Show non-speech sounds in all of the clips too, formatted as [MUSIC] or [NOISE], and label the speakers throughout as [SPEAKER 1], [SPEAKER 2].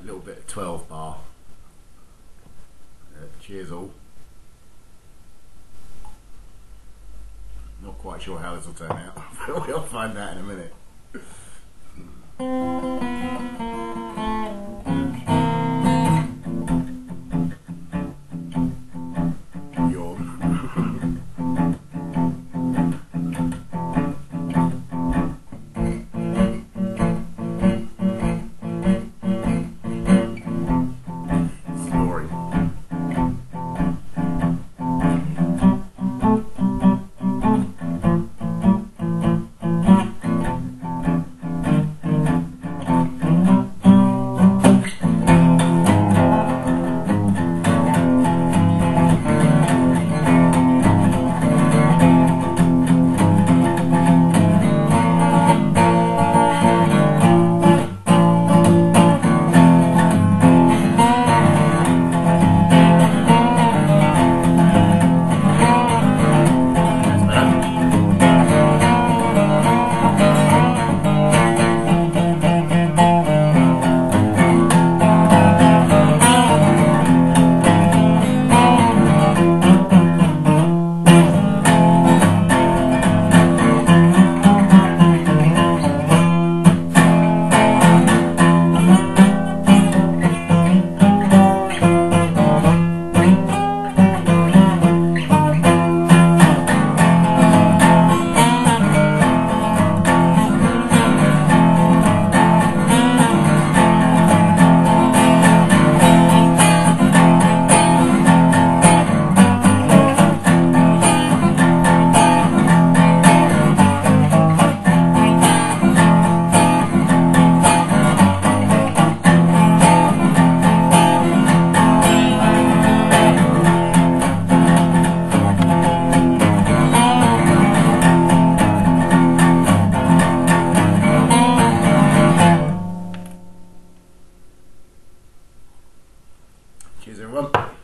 [SPEAKER 1] a little bit of 12 bar. Uh, cheers all. Not quite sure how this will turn out, but [LAUGHS] we'll find out in a minute. Cheers, everyone.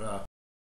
[SPEAKER 1] uh,